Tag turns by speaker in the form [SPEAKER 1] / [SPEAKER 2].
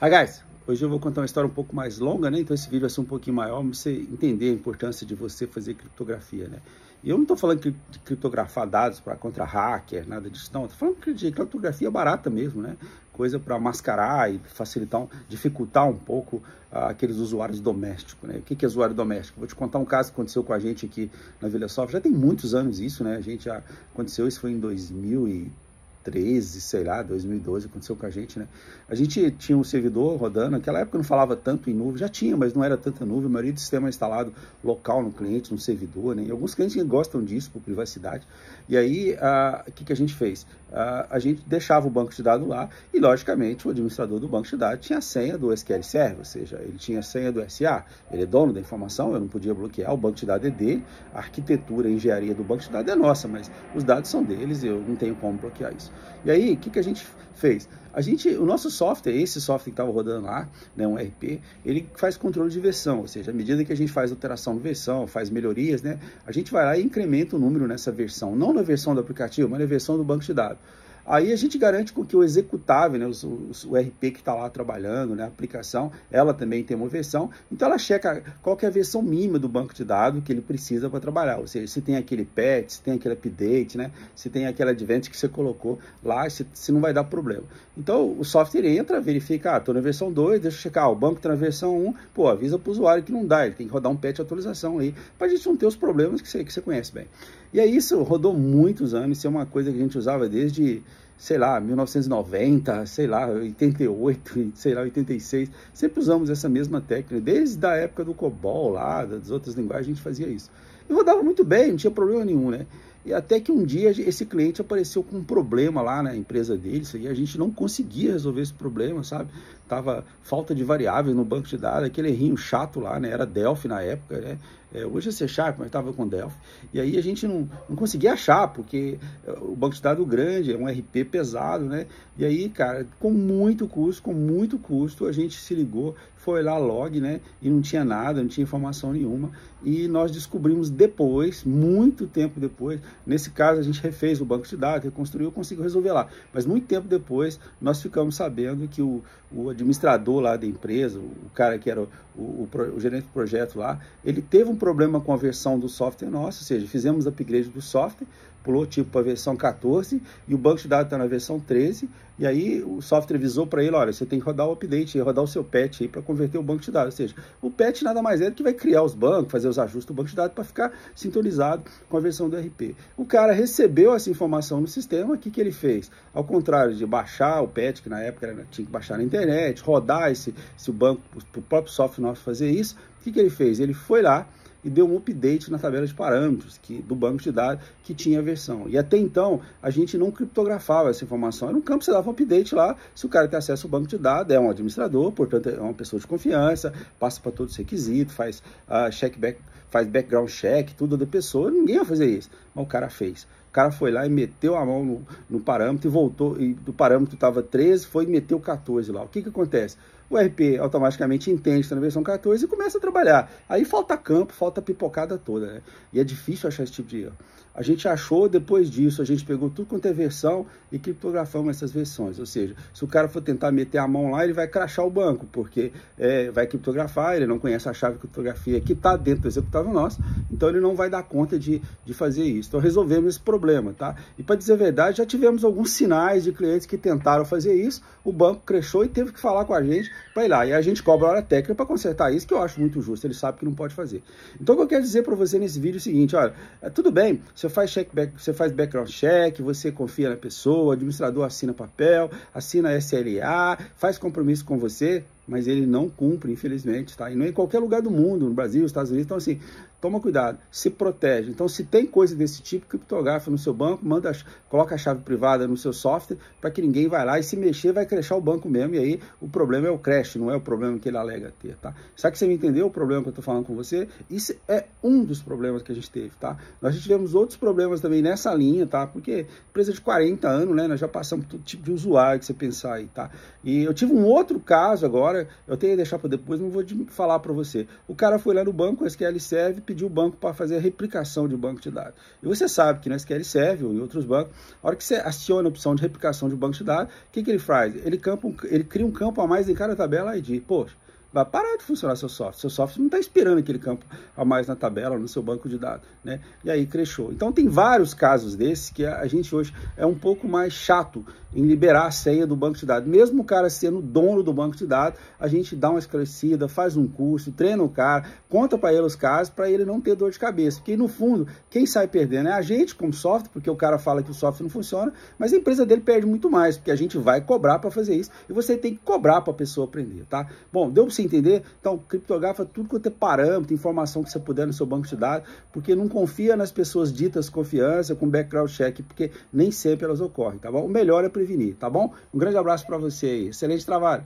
[SPEAKER 1] Hi guys, hoje eu vou contar uma história um pouco mais longa, né? Então esse vídeo vai ser um pouquinho maior, para você entender a importância de você fazer criptografia, né? E eu não estou falando de criptografar dados para contra hacker, nada disso, não. Estou falando de criptografia barata mesmo, né? Coisa para mascarar e facilitar, dificultar um pouco uh, aqueles usuários domésticos, né? O que, que é usuário doméstico? Vou te contar um caso que aconteceu com a gente aqui na Vila Soft. Já tem muitos anos isso, né? A gente já aconteceu, isso foi em 2000 e 2013, sei lá, 2012, aconteceu com a gente, né? A gente tinha um servidor rodando, naquela época não falava tanto em nuvem, já tinha, mas não era tanta nuvem, a maioria do sistema é instalado local no cliente, no servidor, né? E alguns clientes gostam disso por privacidade. E aí, o que, que a gente fez? a gente deixava o banco de dados lá e, logicamente, o administrador do banco de dados tinha a senha do SQL Server, ou seja, ele tinha a senha do SA, ele é dono da informação, eu não podia bloquear, o banco de dados é dele, a arquitetura, a engenharia do banco de dados é nossa, mas os dados são deles e eu não tenho como bloquear isso. E aí, o que, que a gente fez? A gente, o nosso software, esse software que estava rodando lá, né, um RP, ele faz controle de versão, ou seja, à medida que a gente faz alteração de versão, faz melhorias, né, a gente vai lá e incrementa o número nessa versão, não na versão do aplicativo, mas na versão do banco de dados. Aí a gente garante com que o executável, né, o, RP que está lá trabalhando, né, a aplicação, ela também tem uma versão, então ela checa qual é a versão mínima do banco de dados que ele precisa para trabalhar, ou seja, se tem aquele patch, se tem aquele update, né, se tem aquele advent que você colocou lá, se, se não vai dar problema. Então o software entra, verifica, ah, estou na versão 2, deixa eu checar, ah, o banco está na versão 1, pô, avisa para o usuário que não dá, ele tem que rodar um patch de atualização aí, para a gente não ter os problemas que você, que você conhece bem. E aí isso rodou muitos anos, isso é uma coisa que a gente usava desde sei lá, 1990, sei lá, 88, sei lá, 86. Sempre usamos essa mesma técnica, desde a época do COBOL lá, das outras linguagens, a gente fazia isso. E rodava muito bem, não tinha problema nenhum, né? E até que um dia esse cliente apareceu com um problema lá na empresa dele, e a gente não conseguia resolver esse problema, sabe? Tava falta de variáveis no banco de dados, aquele errinho chato lá, né? Era Delphi na época, né? É, hoje é C Sharp, mas estava com Delphi. E aí a gente não, não conseguia achar, porque é, o banco de dados grande, é um RP pesado, né? E aí, cara, com muito custo, com muito custo, a gente se ligou, foi lá log, né? E não tinha nada, não tinha informação nenhuma. E nós descobrimos depois, muito tempo depois, nesse caso a gente refez o banco de dados, reconstruiu, conseguiu resolver lá. Mas muito tempo depois, nós ficamos sabendo que o, o administrador lá da empresa, o cara que era o, o, o gerente do projeto lá, ele teve um problema com a versão do software nosso, ou seja, fizemos upgrade do software, pulou tipo para a versão 14 e o banco de dados está na versão 13, e aí o software avisou para ele, olha, você tem que rodar o update, rodar o seu patch aí para converter o banco de dados, ou seja, o patch nada mais é do que vai criar os bancos, fazer os ajustes do banco de dados para ficar sintonizado com a versão do RP. O cara recebeu essa informação no sistema, o que, que ele fez? Ao contrário de baixar o patch, que na época era, tinha que baixar na internet, rodar esse, se o banco, o próprio software nosso fazer isso, o que, que ele fez? Ele foi lá, e deu um update na tabela de parâmetros que, do banco de dados que tinha a versão. E até então, a gente não criptografava essa informação. Era um campo, você dava um update lá, se o cara tem acesso ao banco de dados, é um administrador, portanto é uma pessoa de confiança, passa para todos os requisitos, faz, uh, check back, faz background check, tudo da pessoa, ninguém ia fazer isso, mas o cara fez. Cara foi lá e meteu a mão no, no parâmetro e voltou, e do parâmetro estava 13, foi e meteu 14 lá. O que que acontece? o RP automaticamente entende que está na versão 14 e começa a trabalhar. Aí falta campo, falta pipocada toda, né? E é difícil achar esse tipo de erro. A gente achou, depois disso, a gente pegou tudo quanto é versão e criptografamos essas versões. Ou seja, se o cara for tentar meter a mão lá, ele vai crachar o banco, porque é, vai criptografar, ele não conhece a chave de criptografia que está dentro do executável nosso, então ele não vai dar conta de, de fazer isso. Então resolvemos esse problema, tá? E para dizer a verdade, já tivemos alguns sinais de clientes que tentaram fazer isso, o banco crashou e teve que falar com a gente para ir lá. E a gente cobra a hora técnica para consertar isso, que eu acho muito justo, ele sabe que não pode fazer. Então o que eu quero dizer para você nesse vídeo é o seguinte, olha, é, tudo bem, você faz check back, você faz background check, você confia na pessoa, o administrador assina papel, assina SLA, faz compromisso com você, mas ele não cumpre, infelizmente, tá? E não é em qualquer lugar do mundo, no Brasil, nos Estados Unidos, então assim, toma cuidado, se protege. Então, se tem coisa desse tipo, criptografa no seu banco, manda, coloca a chave privada no seu software para que ninguém vai lá e se mexer vai crashar o banco mesmo, e aí o problema é o crash, não é o problema que ele alega ter, tá? Será que você me entendeu o problema que eu estou falando com você? Isso é um dos problemas que a gente teve, tá? Nós tivemos outros problemas também nessa linha, tá? Porque empresa de 40 anos, né, nós já passamos todo tipo de usuário que você pensar aí, tá? E eu tive um outro caso agora, cara, eu tenho que deixar para depois, não vou falar para você. O cara foi lá no banco, o SQL Serve, pediu o banco para fazer a replicação de banco de dados. E você sabe que no SQL Serve ou em outros bancos, a hora que você aciona a opção de replicação de banco de dados, o que, que ele faz? Ele, campa, ele cria um campo a mais em cada tabela ID. Poxa, vai parar de funcionar seu software. Seu software não está esperando aquele campo a mais na tabela, no seu banco de dados, né? E aí cresceu. Então tem vários casos desses que a gente hoje é um pouco mais chato em liberar a senha do banco de dados. Mesmo o cara sendo dono do banco de dados, a gente dá uma esclarecida, faz um curso, treina o cara, conta para ele os casos, para ele não ter dor de cabeça. Porque no fundo, quem sai perdendo é a gente como software, porque o cara fala que o software não funciona, mas a empresa dele perde muito mais, porque a gente vai cobrar para fazer isso e você tem que cobrar para a pessoa aprender, tá? Bom, deu entender? Então, criptografa tudo quanto é parâmetro, informação que você puder no seu banco de dados, porque não confia nas pessoas ditas confiança, com background check, porque nem sempre elas ocorrem, tá bom? O melhor é prevenir, tá bom? Um grande abraço para você aí. Excelente trabalho.